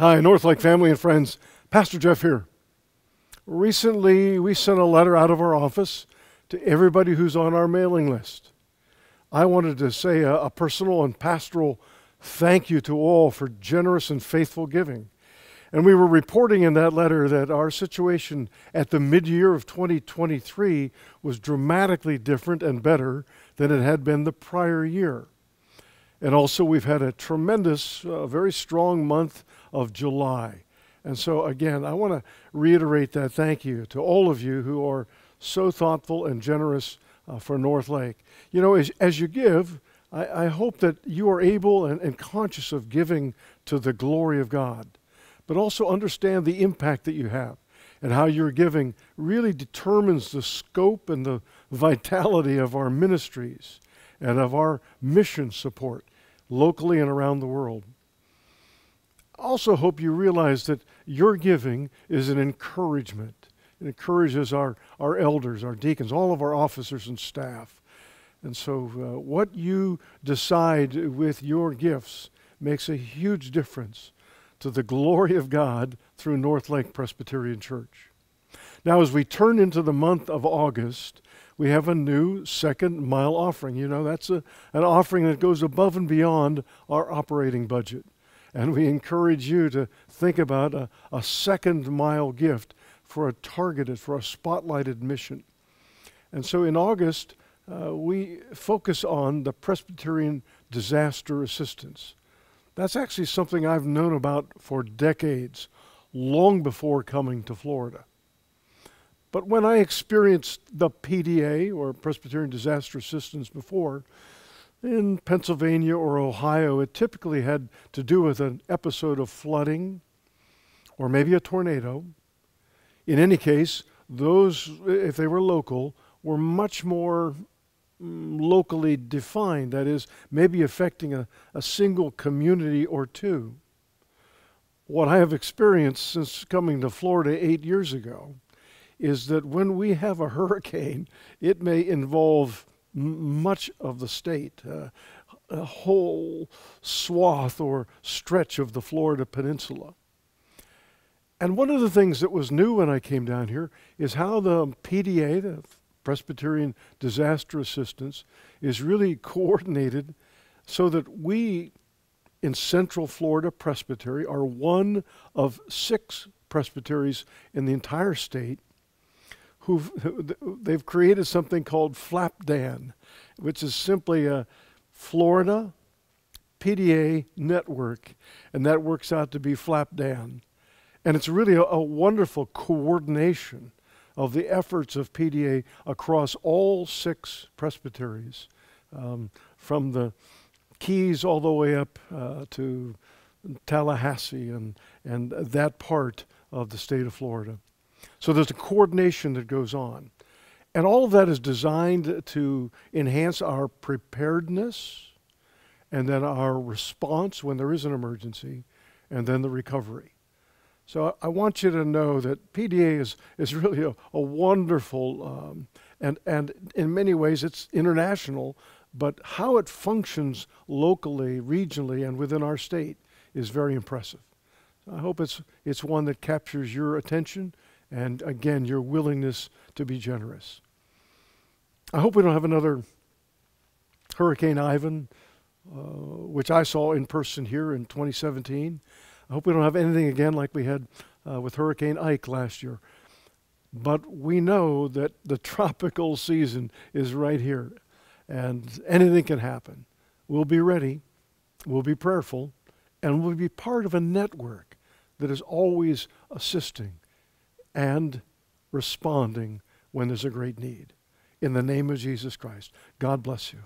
Hi, Northlake family and friends. Pastor Jeff here. Recently, we sent a letter out of our office to everybody who's on our mailing list. I wanted to say a, a personal and pastoral thank you to all for generous and faithful giving. And we were reporting in that letter that our situation at the mid year of 2023 was dramatically different and better than it had been the prior year. And also, we've had a tremendous, uh, very strong month of July. And so, again, I want to reiterate that thank you to all of you who are so thoughtful and generous uh, for North Lake. You know, as, as you give, I, I hope that you are able and, and conscious of giving to the glory of God, but also understand the impact that you have and how your giving really determines the scope and the vitality of our ministries and of our mission support locally and around the world. Also, hope you realize that your giving is an encouragement. It encourages our, our elders, our deacons, all of our officers and staff. And so, uh, what you decide with your gifts makes a huge difference to the glory of God through North Lake Presbyterian Church. Now, as we turn into the month of August, we have a new second mile offering. You know, that's a, an offering that goes above and beyond our operating budget. And we encourage you to think about a, a second mile gift for a targeted, for a spotlighted mission. And so in August, uh, we focus on the Presbyterian disaster assistance. That's actually something I've known about for decades, long before coming to Florida. But when I experienced the PDA, or Presbyterian Disaster Assistance, before, in Pennsylvania or Ohio, it typically had to do with an episode of flooding or maybe a tornado. In any case, those, if they were local, were much more mm, locally defined, that is, maybe affecting a, a single community or two. What I have experienced since coming to Florida eight years ago is that when we have a hurricane, it may involve m- much of the state, uh, a whole swath or stretch of the Florida peninsula. And one of the things that was new when I came down here is how the PDA, the Presbyterian Disaster Assistance, is really coordinated so that we in Central Florida Presbytery are one of six presbyteries in the entire state who've they've created something called FlapDan, which is simply a Florida PDA network, and that works out to be FlapDan. And it's really a, a wonderful coordination of the efforts of PDA across all six presbyteries, um, from the Keys all the way up uh, to Tallahassee and, and that part of the state of Florida. So there's a coordination that goes on. And all of that is designed to enhance our preparedness and then our response when there is an emergency and then the recovery. So I want you to know that PDA is, is really a, a wonderful, um, and, and in many ways it's international, but how it functions locally, regionally, and within our state is very impressive. I hope it's, it's one that captures your attention and again, your willingness to be generous. I hope we don't have another Hurricane Irma, uh, which I saw in person here in 2017. I hope we don't have anything again like we had uh, with Hurricane Ian last year. But we know that the tropical season is right here, and anything can happen. We'll be ready, we'll be prayerful, and we'll be part of a network that is always assisting and responding when there's a great need. In the name of Jesus Christ, God bless you.